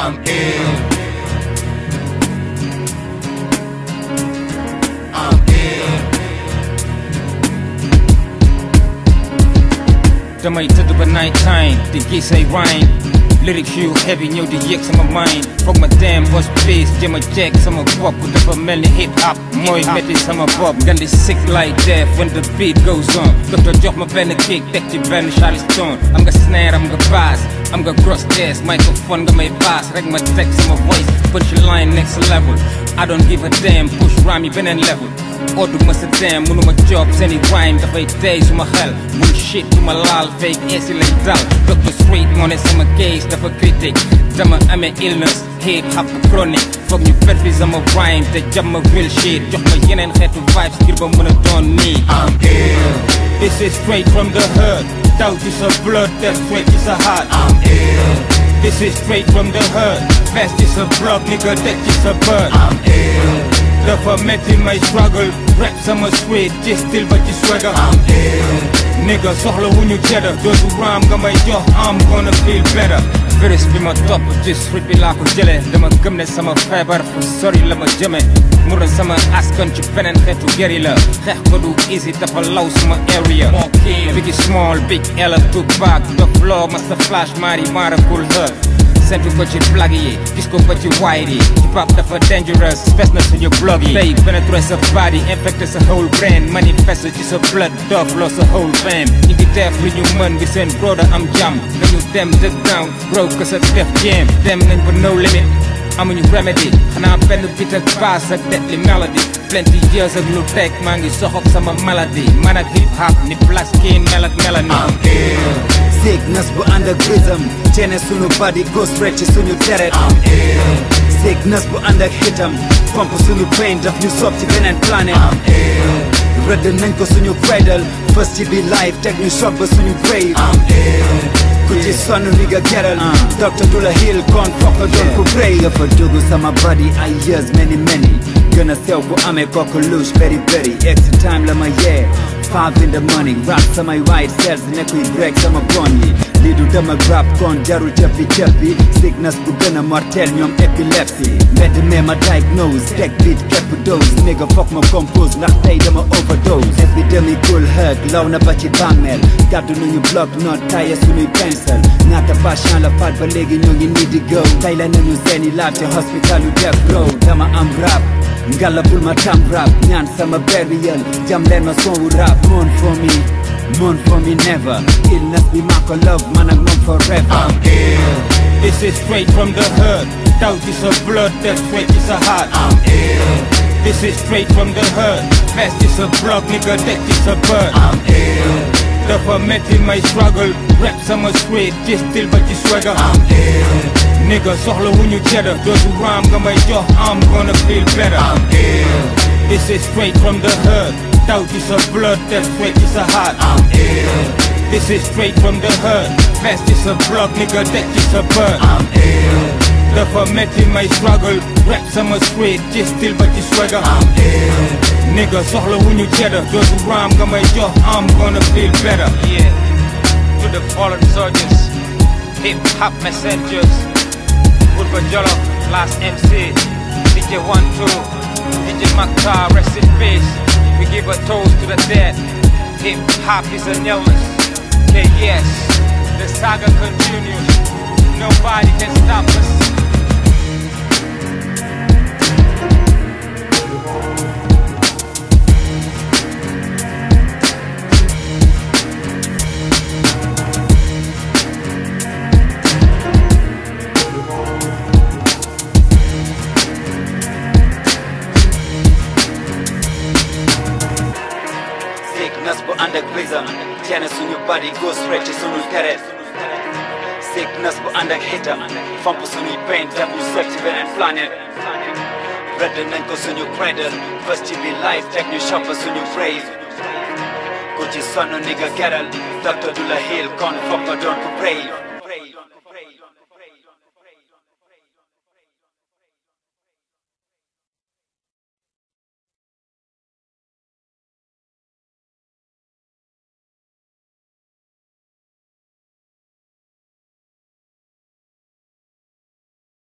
I'm ill. I'm ill. damay tëdd ba night time di gis ay rhyme lyrics yu heavy ñëw di yëg sama mind foog ma dem bos space jëm a jeeg sama bopp dafa mel ni hip hop mooy metti sama bopp nga di sick like death when the beat goes on docteur jox ma benn kick teg ci benn Charleston am nga snare I'm nga bass am nga gross test microphone nga may bass rek ma teg sama voice punchline next level. I don't give a damn push rhyme yi beneen level. Odu ma sa dem my job seeni rhyme The dafay tey suma xel bullshit du ma laal fake eesi lay dal. Dr. Street moo ne sama case dafa critique dama amee illness hip hop chronique foog ñu fet fi sama rhyme te jam my real shit. Jox ma yeneen xeetu vibes ngir ba mën a doon nii I'm ill. This is straight from the hood daw ci a blood def straight ci a heart I'm ill. This is straight from the hood fast ci a blood nigga teg ci sa bët I'm ill. The metti my struggle Raps, I'm a sweet just still but you swagger I'm ill. Nigga ñu cheddar. Nga may jox I'm gonna feel better. Virus bi ma topp ci street bi laa ko jëlee dama gëm ne sama feebar fu sori la ma jëme mu doon sama askan ci beneen xeetu geri la xeex ko du easy dafa law suma area. Biggie small big ela Tupac Doc Law Master Flash Mari Mara Kool Herc sentu ko ci blague yi gis ko ba ci wide yi hip hop dafa dangerous fes na suñu blog yi tey pénétrer sa body infecté sa whole brain. Manifeste ci a blood dog loo sa whole fam. Ñi ngi def lu ñu mën send seen I'm jàmm dañu dem dëgg ground grow ko sa def jam. Dem nañ ba no limit. Amuñu remedy. Xanaa benn bit ak bass ak deadly melody plenty years ak lu teg maa ngi soxok sama maladie man ak hip hop ni black skin mel ak melanin I'm ill. Sickness bu ànd ak rhythm ceene sunu body go straight ci suñu deret I'm ill. sickness bu ànd ak hitam pomp suñu pain daf ñu soob ci beneen planète I'm ill. rëdd nañ ko suñu cradle. First ci bi life teg ñu shot ba suñu grave. I'm ill. ku ci sonn ni nga geral uh. docteur du la heal kon fokk doon ku brave. Dafa dugg sama body ay years many many. Gën a sew bu amee kooku louche very very. Extra time la ma yee five in the morning. Rap samay white cells nekkuy break sama bon yi lii du dama rap kon jarul cëppi cëppi sickness bu gën a mortel ñoom épilepsie mbedd mee ma diagnose teg beat dose. Nigga fokk ma compose tey dama overdose. Epidemic cool hug law na ba ci bàmmeel gàddu nañu bloc note taye suñuy pencil ñaata patient la faat ba ñoo ngi nii di go. Tey la nañu seeni laab ci hospital yu def row. Dama am rap ngalla bul ma tam rap ñaan sama burial jam leen ma son wu rap moon for me moon for me never illness bi maa ko love man ak moom forever I'm ill. This is straight from the hood daw ci a blood def straight ci sa heart I'm ill. This is straight from the hood fast ci a blood nigga teg ci sa bët I'm ill. dafa metti may struggle rap sama sweet just style but you swagger I'm ill. Nigga soxla wu ñu cheddar. Dootu raam nga may jox I'm gonna feel better. I'm ill. This is straight from the hood. Daw ci sa blood def straight ci sa heart. I'm ill. This is straight from the hood. Fast ci sa blood nigga teg ci sa bët I'm ill. dafa metti may struggle. Rap sama sweet ci style ba ci swagger. I'm ill. nigga soxla wu ñu cheddar. Dootu raam nga may jox I'm gonna feel better. Yeah. To the fallen soldiers. Hip hop messengers Purba Jolof last MC DJ One Two. DJ Makta rest in peace. We give a toast to the dead. Hip hop is an illness. Okay yes the saga continues. Nobody can stop us sickness bu ànd ak rhythm ceene go straight ci suñu deret sickness bu ànd ak hitam fomp suñuy pain daf ñu ci beneen planète ko suñu grave. Ku ci sonn ni nga geral docteur du la heal. Kon nga doon ku brave